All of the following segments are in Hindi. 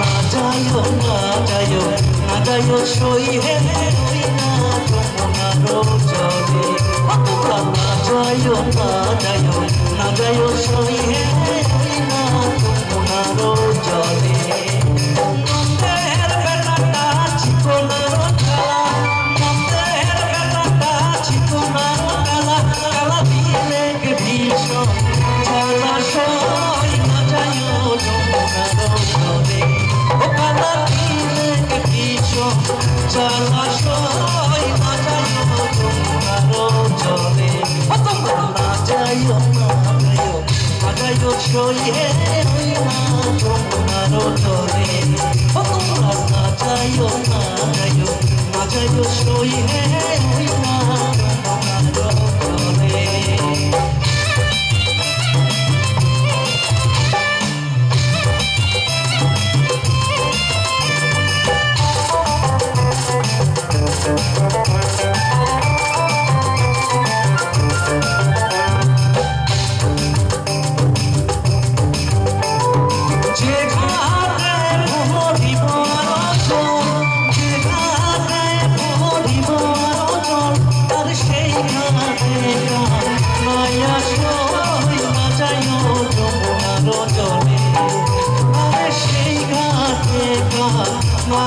না যাইও না যাইও না যাইও সইহে রই না তোমারও চলে না যাইও না যাইও না যাইও সইহে Oh yeah.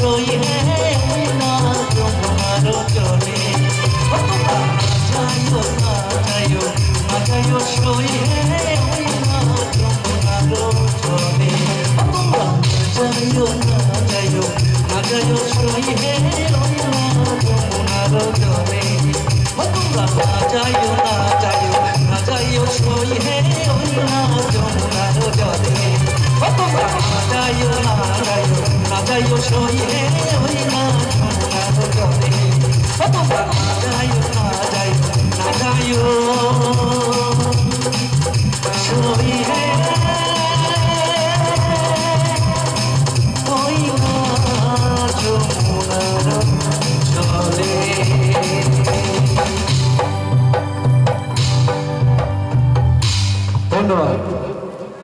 कोई है, ना तो तुम्हारो जोने जायो ना जायो ना जायो कोई है, ना तुम्हारो जोने ओ ना जायो ना जायो है, ना तुम्हारो जोने ओ जायो है, ना तुम्हारो जोने ओ yo soy el